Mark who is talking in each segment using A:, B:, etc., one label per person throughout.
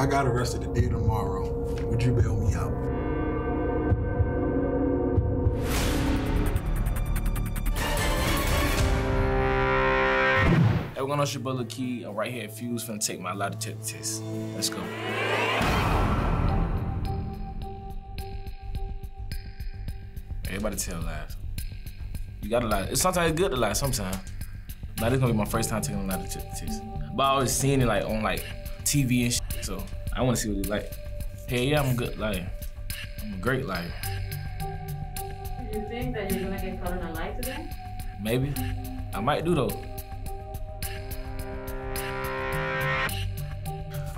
A: I got arrested today or tomorrow, would you bail me out?
B: We're gonna your brother Key. I'm right here at Fuse, finna take my lie detector test. Let's go. Everybody tell lies. You gotta lie. It's sometimes good to lie, sometimes. Now this gonna be my first time taking a lie detector test. But I always seen it like on like TV and shit, so I wanna see what it's like. Hey, yeah, I'm a good liar. I'm a great liar.
C: Do you think that you're gonna get caught in a lie today?
B: Maybe. I might do though.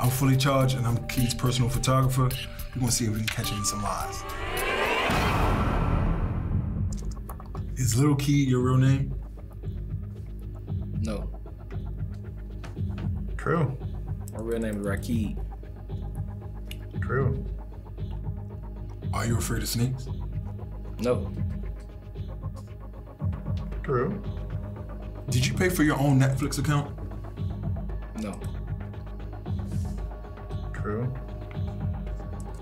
A: I'm fully charged and I'm Keed's personal photographer. We're gonna see if we can catch him in some lies. Is Lil Keed your real name?
B: Real name is Raqhid.
D: True.
A: Are you afraid of snakes?
B: No.
D: True.
A: Did you pay for your own Netflix account?
B: No.
D: True.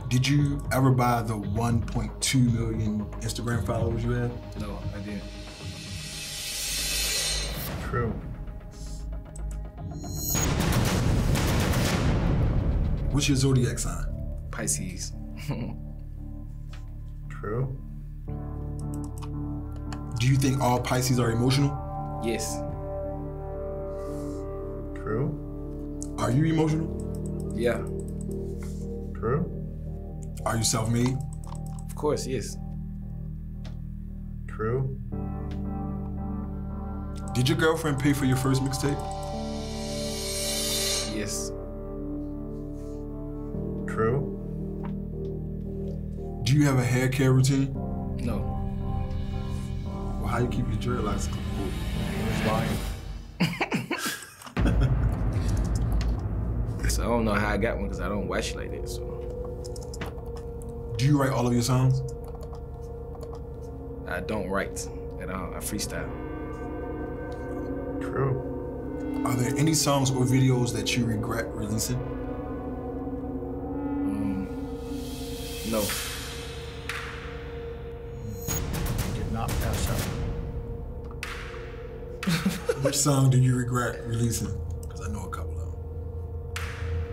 A: Did you ever buy the 1.2 million Instagram followers you had?
B: No, I didn't.
D: True.
A: What's your zodiac sign?
B: Pisces.
D: True.
A: Do you think all Pisces are emotional?
B: yes.
D: True.
A: Are you emotional?
B: Yeah.
D: True.
A: Are you self-made?
B: Of course, yes.
D: True.
A: Did your girlfriend pay for your first mixtape?
B: Yes.
A: You have a hair care routine?
B: No.
A: Well, how you keep your dreadlocks cool?
D: He's.
B: So I don't know how I got one because I don't wash like that. So
A: Do you write all of your songs?
B: I don't write at all. I freestyle.
D: True.
A: Are there any songs or videos that you regret releasing?
B: Um, no.
A: Which song do you regret releasing? Because I know a couple of them.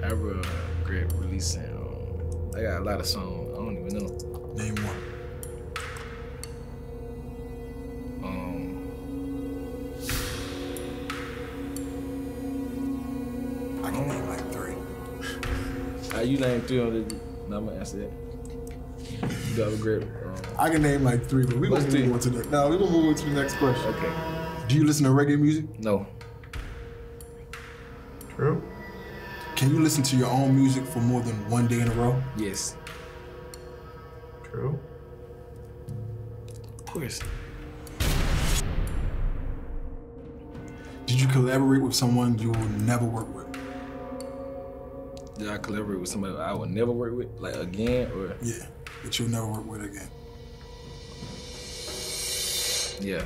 B: I regret releasing. Um, I got a lot of songs. I don't even know.
A: Name one.
B: Um,
A: I can name like three.
B: you name three on the. No, I'm gonna answer that. You got regret. Um,
A: I can name like three, but we gonna move on to the. No, we gonna move on to the next question.
B: okay.
A: Do you listen to reggae music?
B: No.
D: True.
A: Can you listen to your own music for more than one day in a row?
B: Yes.
D: True.
B: Of course.
A: Did you collaborate with someone you will never work with?
B: Did I collaborate with somebody I would never work with, like again, or
A: Yeah, that you'll never work with again.
B: yeah?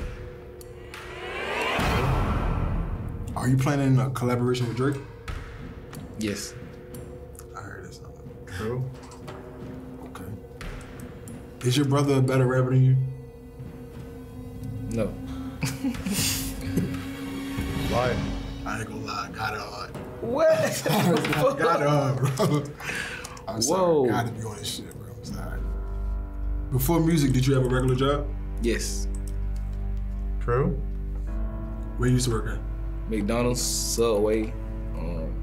A: Are you planning a collaboration with Drake?
B: Yes.
A: I heard this. number.
D: True.
A: Okay. Is your brother a better rapper than you?
B: No.
D: Lying.
A: I ain't gonna lie, I got it hard.
B: What?
A: got it hard, bro. I'm sorry.
B: Whoa.
A: Gotta be on this shit, bro. I'm sorry. Before music, did you have a regular job?
B: yes.
D: True.
A: Where you used to work at?
B: McDonald's, Subway, um,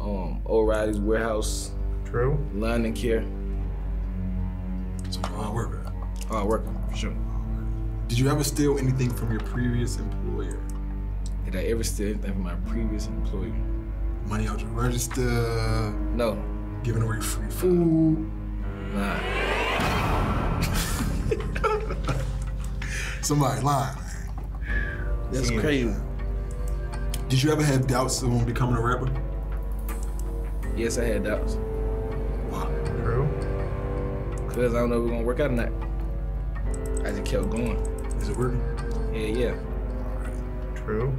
B: um, O'Reilly's warehouse,
D: True.
B: London Care.
A: So hard worker.
B: Hard work for sure.
A: Did you ever steal anything from your previous employer?
B: Did I ever steal anything from my previous employer?
A: Money out your register,
B: No.
A: giving away free food.
B: Nah.
A: Somebody lying, man.
B: That's
D: Yeah.
B: crazy.
A: Did you ever have doubts on becoming a rapper?
B: Yes, I had doubts.
A: Wow.
D: True.
B: Cause I don't know if we're gonna work out or not. I just kept going.
A: Is it working?
B: Yeah, yeah.
D: True.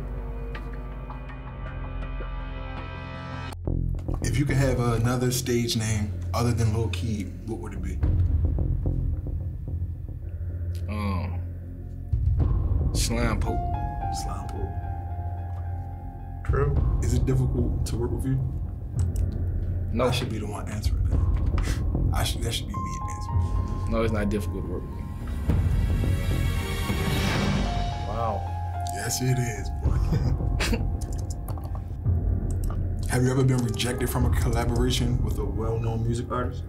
A: If If you could have another stage name other than Lil Keed, what would it be?
B: Um, slime poke.
A: Slime Pool.
D: True.
A: Is it difficult to work with you?
B: No,
A: I should be the one answering that. I should. That should be me answering.
B: no, it's not difficult to work with me.
D: Wow.
A: Yes, it is, boy. Have you ever been rejected from a collaboration with a well-known music artist?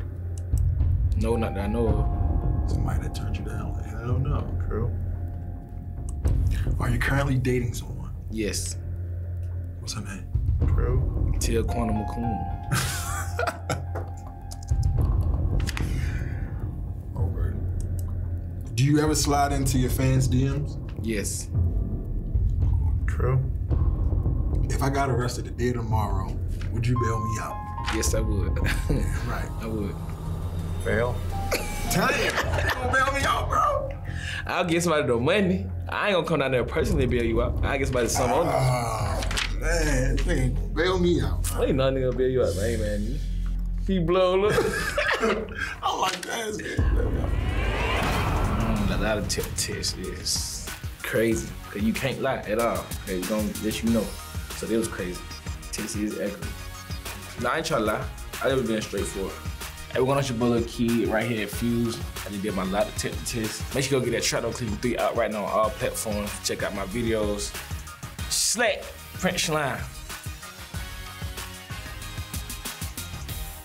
B: No, not that I know of.
A: Somebody that turned you down? Like, hell no.
D: True.
A: Are you currently dating someone?
B: Yes,
A: What's her name?
D: True.
B: Tia Quantum McCoon.
A: Over. Do you ever slide into your fans' DMs?
B: Yes,
D: True.
A: If I got arrested today tomorrow, would you bail me out?
B: yes, I would.
A: Right.
B: I would.
D: Bail.
A: Tell you, you gonna bail me out, bro?
B: I'll get somebody the money. I ain't gonna come down there personally bail you out. I'll get somebody some on you.
A: Oh man, this nigga gonna bail me out.
B: Ain't nothing gonna bail you out, man. Man. You- He blow, look.
A: I like that. This nigga bail me mm,
B: a lot of t- tests is crazy because you can't lie at all. They gonna let you know. So it was crazy. Test is accurate. Nah, I ain't trying to lie. I just been straightforward. Hey, we're going to your bullet kid right here at Fuse. I just did my lie detector test. Make sure you go get that Trapped on Cleveland 3 out right now on all platforms. Check out my videos. Slack, French.